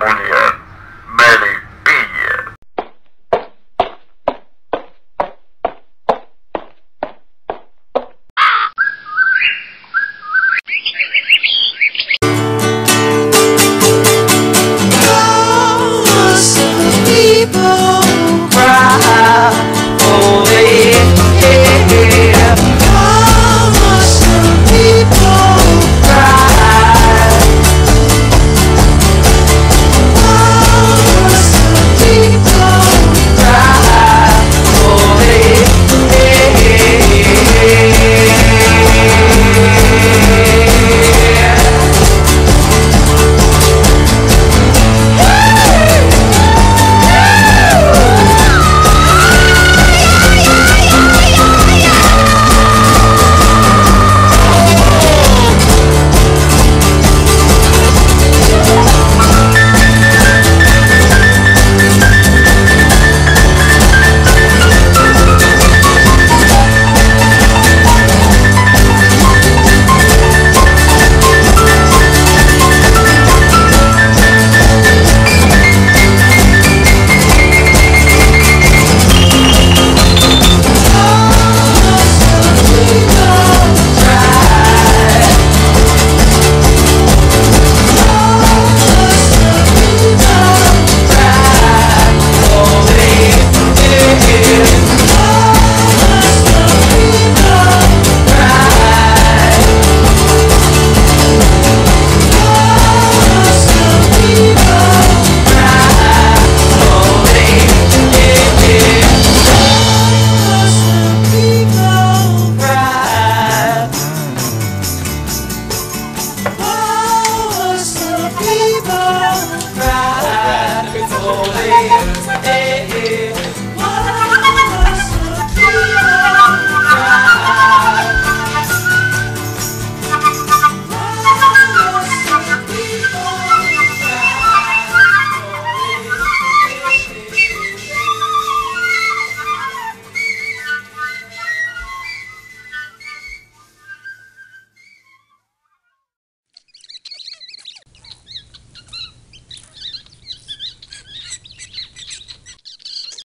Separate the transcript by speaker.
Speaker 1: morning at Holy.